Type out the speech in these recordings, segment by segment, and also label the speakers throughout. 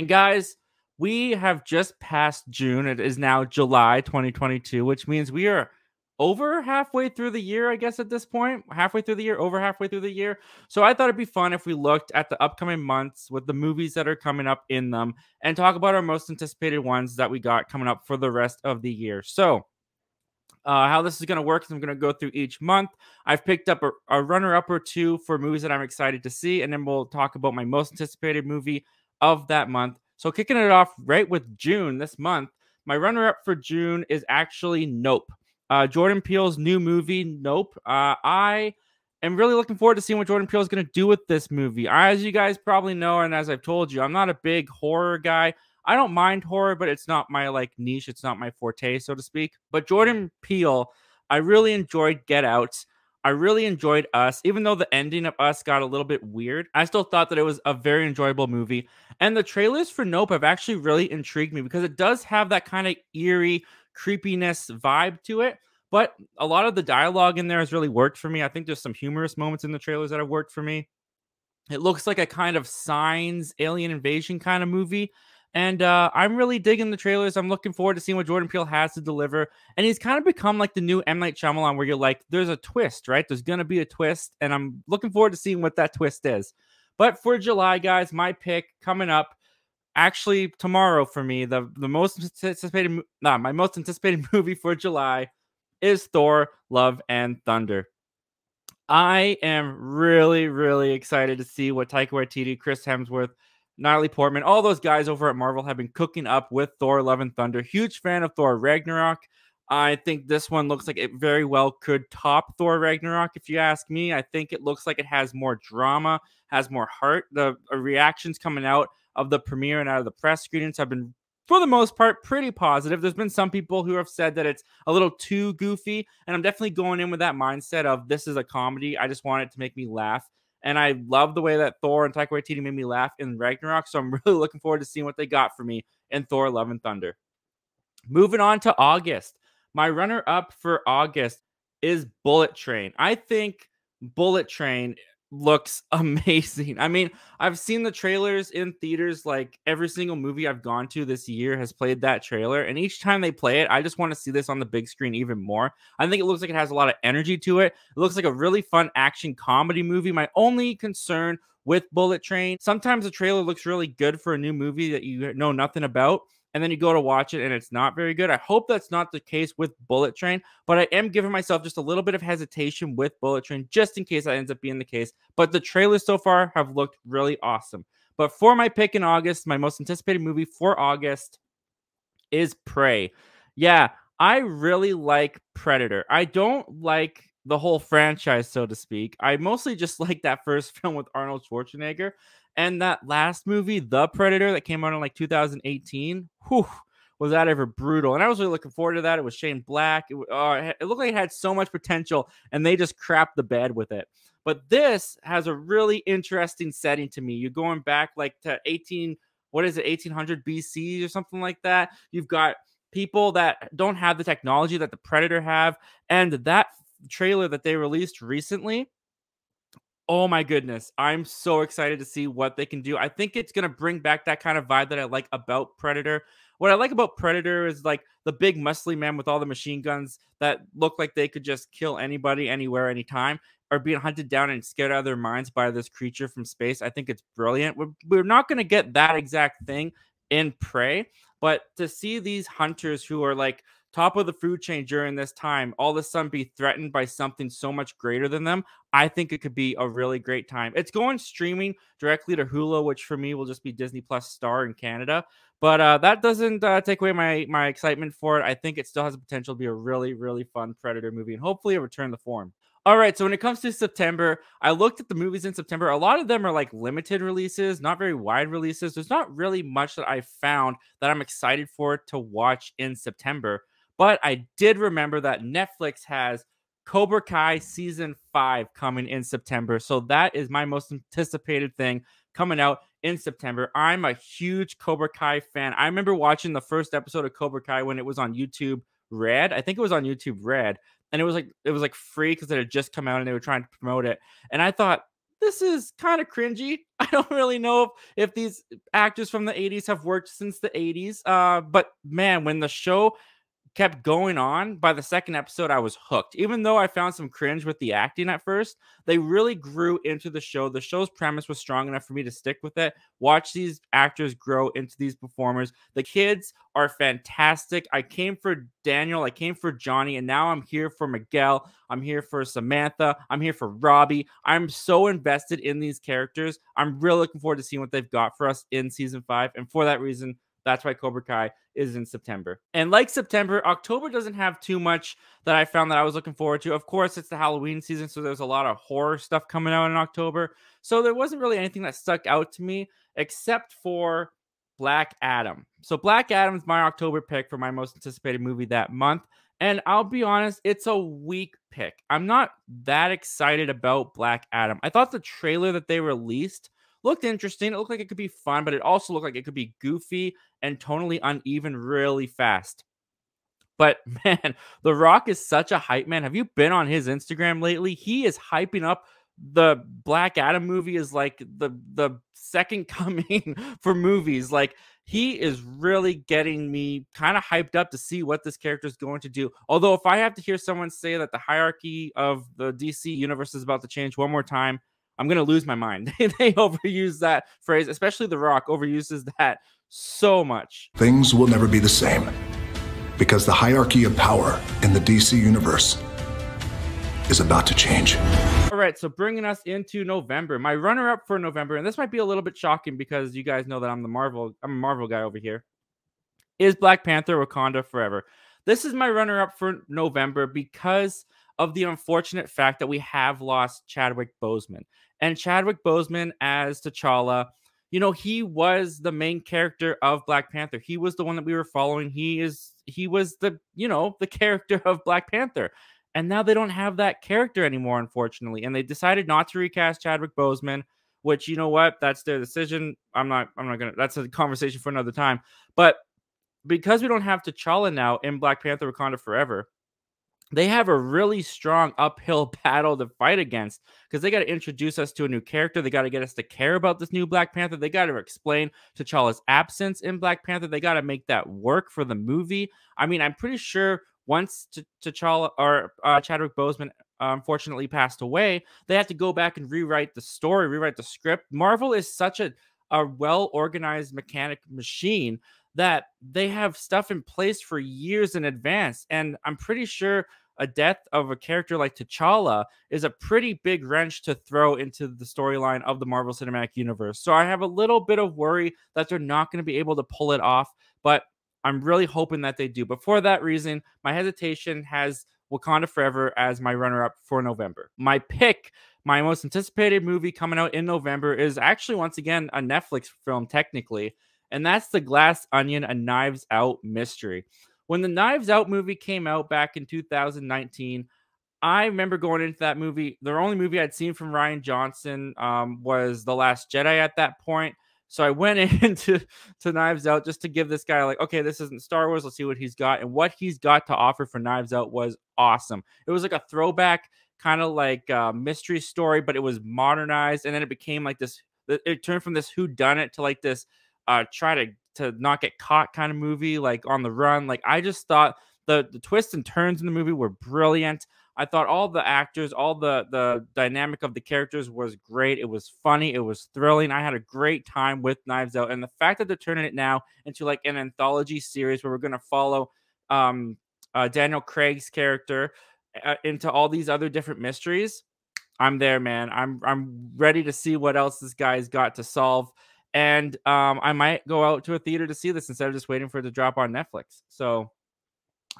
Speaker 1: And guys, we have just passed June. It is now July 2022, which means we are over halfway through the year, I guess, at this point. Halfway through the year, over halfway through the year. So I thought it'd be fun if we looked at the upcoming months with the movies that are coming up in them and talk about our most anticipated ones that we got coming up for the rest of the year. So, uh, how this is going to work is I'm going to go through each month. I've picked up a, a runner up or two for movies that I'm excited to see, and then we'll talk about my most anticipated movie of that month. So, kicking it off right with June this month, my runner up for June is actually Nope. Uh, Jordan Peele's new movie, Nope. Uh, I am really looking forward to seeing what Jordan Peele is going to do with this movie. As you guys probably know, and as I've told you, I'm not a big horror guy. I don't mind horror, but it's not my like niche. It's not my forte, so to speak. But Jordan Peele, I really enjoyed Get Out. I really enjoyed Us, even though the ending of Us got a little bit weird. I still thought that it was a very enjoyable movie. And the trailers for Nope have actually really intrigued me because it does have that kind of eerie, creepiness vibe to it. But a lot of the dialogue in there has really worked for me. I think there's some humorous moments in the trailers that have worked for me. It looks like a kind of signs alien invasion kind of movie. And uh, I'm really digging the trailers. I'm looking forward to seeing what Jordan Peele has to deliver. And he's kind of become like the new M. Night Shyamalan, where you're like, there's a twist, right? There's going to be a twist. And I'm looking forward to seeing what that twist is. But for July, guys, my pick coming up actually tomorrow for me, the, the most anticipated, nah, my most anticipated movie for July is Thor Love and Thunder. I am really, really excited to see what Taika Waititi, Chris Hemsworth, Natalie Portman, all those guys over at Marvel have been cooking up with Thor Love and Thunder. Huge fan of Thor Ragnarok. I think this one looks like it very well could top Thor Ragnarok, if you ask me. I think it looks like it has more drama, has more heart. The uh, reactions coming out of the premiere and out of the press screenings have been for the most part, pretty positive. There's been some people who have said that it's a little too goofy, and I'm definitely going in with that mindset of this is a comedy. I just want it to make me laugh. And I love the way that Thor and Taika Waititi made me laugh in Ragnarok. So I'm really looking forward to seeing what they got for me in Thor Love and Thunder. Moving on to August. My runner up for August is Bullet Train. I think Bullet Train looks amazing. I mean, I've seen the trailers in theaters like every single movie I've gone to this year has played that trailer and each time they play it, I just want to see this on the big screen even more. I think it looks like it has a lot of energy to it. It looks like a really fun action comedy movie. My only concern with Bullet Train, sometimes the trailer looks really good for a new movie that you know nothing about and then you go to watch it and it's not very good. I hope that's not the case with Bullet Train, but I am giving myself just a little bit of hesitation with Bullet Train just in case that ends up being the case. But the trailers so far have looked really awesome. But for my pick in August, my most anticipated movie for August is Prey. Yeah, I really like Predator. I don't like the whole franchise, so to speak. I mostly just like that first film with Arnold Schwarzenegger. And that last movie, The Predator, that came out in like 2018, whew, was that ever brutal? And I was really looking forward to that. It was Shane Black. It, uh, it looked like it had so much potential, and they just crapped the bed with it. But this has a really interesting setting to me. You're going back like to 18, what is it, 1800 BC or something like that. You've got people that don't have the technology that the Predator have, and that trailer that they released recently Oh my goodness. I'm so excited to see what they can do. I think it's going to bring back that kind of vibe that I like about Predator. What I like about Predator is like the big muscly man with all the machine guns that look like they could just kill anybody, anywhere, anytime, are being hunted down and scared out of their minds by this creature from space. I think it's brilliant. We're, we're not going to get that exact thing in Prey, but to see these hunters who are like top of the food chain during this time all of a sudden be threatened by something so much greater than them, I think it could be a really great time. It's going streaming directly to Hulu, which for me will just be Disney Plus Star in Canada. But uh, that doesn't uh, take away my my excitement for it. I think it still has the potential to be a really really fun Predator movie, and hopefully a return the form. All right, so when it comes to September, I looked at the movies in September. A lot of them are like limited releases, not very wide releases. There's not really much that I found that I'm excited for to watch in September. But I did remember that Netflix has Cobra Kai season five coming in September. So that is my most anticipated thing coming out in September. I'm a huge Cobra Kai fan. I remember watching the first episode of Cobra Kai when it was on YouTube Red. I think it was on YouTube Red. And it was like it was like free because it had just come out and they were trying to promote it. And I thought this is kind of cringy. I don't really know if, if these actors from the 80s have worked since the 80s. Uh, but man, when the show kept going on, by the second episode, I was hooked. Even though I found some cringe with the acting at first, they really grew into the show. The show's premise was strong enough for me to stick with it. Watch these actors grow into these performers. The kids are fantastic. I came for Daniel, I came for Johnny, and now I'm here for Miguel. I'm here for Samantha. I'm here for Robbie. I'm so invested in these characters. I'm really looking forward to seeing what they've got for us in season five. And for that reason, that's why Cobra Kai is in September. And like September, October doesn't have too much that I found that I was looking forward to. Of course, it's the Halloween season, so there's a lot of horror stuff coming out in October. So there wasn't really anything that stuck out to me except for Black Adam. So Black Adam is my October pick for my most anticipated movie that month. And I'll be honest, it's a weak pick. I'm not that excited about Black Adam. I thought the trailer that they released looked interesting. It looked like it could be fun, but it also looked like it could be goofy and tonally uneven really fast. But man, The Rock is such a hype man. Have you been on his Instagram lately? He is hyping up the Black Adam movie is like the the second coming for movies. Like he is really getting me kind of hyped up to see what this character is going to do. Although if I have to hear someone say that the hierarchy of the DC universe is about to change one more time, I'm gonna lose my mind. they overuse that phrase, especially The Rock overuses that so much.
Speaker 2: Things will never be the same because the hierarchy of power in the DC universe is about to change.
Speaker 1: All right, so bringing us into November, my runner-up for November, and this might be a little bit shocking because you guys know that I'm the Marvel, I'm a Marvel guy over here, is Black Panther: Wakanda Forever. This is my runner-up for November because of the unfortunate fact that we have lost Chadwick Boseman. And Chadwick Boseman as T'Challa, you know, he was the main character of Black Panther. He was the one that we were following. He is he was the, you know, the character of Black Panther. And now they don't have that character anymore, unfortunately. And they decided not to recast Chadwick Boseman, which you know what? That's their decision. I'm not I'm not gonna that's a conversation for another time. But because we don't have T'Challa now in Black Panther Wakanda Forever, they have a really strong uphill battle to fight against because they got to introduce us to a new character. They got to get us to care about this new Black Panther. They got to explain T'Challa's absence in Black Panther. They got to make that work for the movie. I mean, I'm pretty sure once T'Challa or uh, Chadwick Boseman unfortunately passed away, they had to go back and rewrite the story, rewrite the script. Marvel is such a a well organized mechanic machine that they have stuff in place for years in advance. And I'm pretty sure a death of a character like T'Challa is a pretty big wrench to throw into the storyline of the Marvel Cinematic Universe. So I have a little bit of worry that they're not going to be able to pull it off, but I'm really hoping that they do. But for that reason, my hesitation has Wakanda Forever as my runner up for November. My pick, my most anticipated movie coming out in November is actually once again a Netflix film, technically, and that's The Glass Onion, a Knives Out mystery. When the Knives Out movie came out back in 2019, I remember going into that movie. The only movie I'd seen from Rian Johnson um, was The Last Jedi at that point. So I went into to Knives Out just to give this guy like, okay, this isn't Star Wars. Let's see what he's got. And what he's got to offer for Knives Out was awesome. It was like a throwback kind of like uh, mystery story, but it was modernized, and then it became like this. It turned from this who done it to like this uh, try to to not get caught kind of movie, like on the run. Like I just thought the the twists and turns in the movie were brilliant. I thought all the actors, all the the dynamic of the characters was great. It was funny, it was thrilling. I had a great time with Knives Out, and the fact that they're turning it now into like an anthology series where we're going to follow um, uh, Daniel Craig's character uh, into all these other different mysteries. I'm there, man. I'm I'm ready to see what else this guy's got to solve and um, I might go out to a theater to see this instead of just waiting for it to drop on Netflix. So,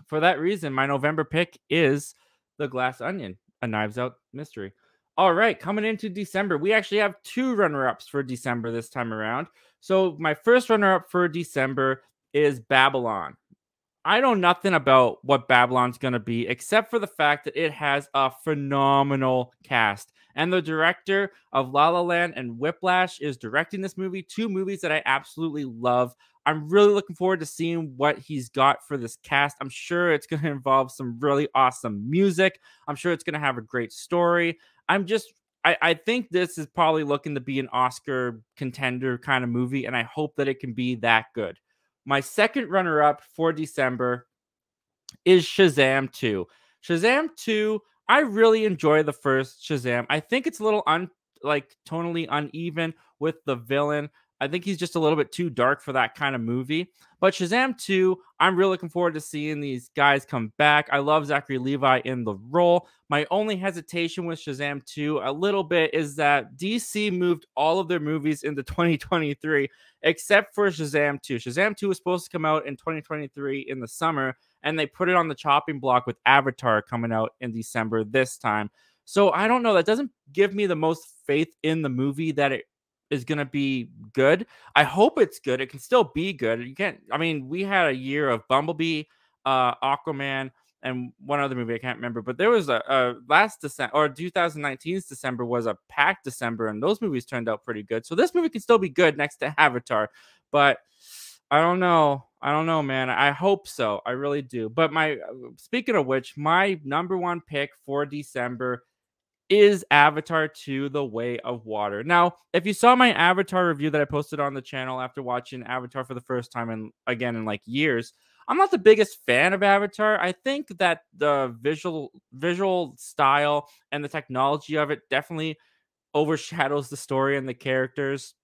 Speaker 1: for that reason, my November pick is The Glass Onion, a Knives Out mystery. All right, coming into December, we actually have two runner ups for December this time around. So, my first runner up for December is Babylon. I know nothing about what Babylon's going to be except for the fact that it has a phenomenal cast. And the director of La La Land and Whiplash is directing this movie, two movies that I absolutely love. I'm really looking forward to seeing what he's got for this cast. I'm sure it's going to involve some really awesome music. I'm sure it's going to have a great story. I'm just I, I think this is probably looking to be an Oscar contender kind of movie, and I hope that it can be that good. My second runner up for December is Shazam 2. Shazam 2, I really enjoy the first Shazam. I think it's a little un like tonally uneven with the villain. I think he's just a little bit too dark for that kind of movie. But Shazam 2, I'm really looking forward to seeing these guys come back. I love Zachary Levi in the role. My only hesitation with Shazam 2 a little bit is that DC moved all of their movies into 2023 except for Shazam 2. Shazam 2 was supposed to come out in 2023 in the summer and they put it on the chopping block with Avatar coming out in December this time. So I don't know. That doesn't give me the most faith in the movie that it is going to be good. I hope it's good. It can still be good. You can't, I mean, we had a year of Bumblebee, uh, Aquaman, and one other movie I can't remember, but there was a, a last December or 2019's December was a packed December, and those movies turned out pretty good. So this movie can still be good next to Avatar, but I don't know. I don't know, man. I hope so. I really do. But my speaking of which, my number one pick for December is Avatar 2 The Way of Water. Now, if you saw my Avatar review that I posted on the channel after watching Avatar for the first time and again in like years, I'm not the biggest fan of Avatar. I think that the visual visual style and the technology of it definitely overshadows the story and the characters.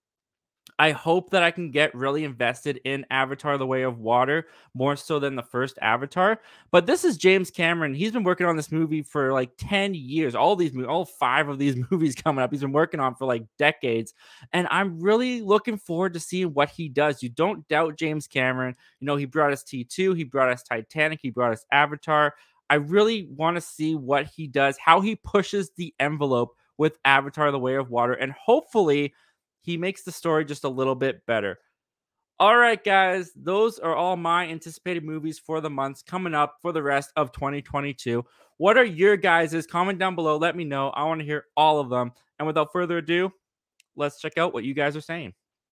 Speaker 1: I hope that I can get really invested in Avatar The Way of Water more so than the first Avatar. But this is James Cameron. He's been working on this movie for like 10 years. All these movies, all five of these movies coming up, he's been working on for like decades. And I'm really looking forward to seeing what he does. You don't doubt James Cameron. You know, he brought us T2, he brought us Titanic, he brought us Avatar. I really want to see what he does, how he pushes the envelope with Avatar The Way of Water. And hopefully, he makes the story just a little bit better. All right, guys, those are all my anticipated movies for the months coming up for the rest of 2022. What are your guys's? Comment down below. Let me know. I want to hear all of them. And without further ado, let's check out what you guys are saying.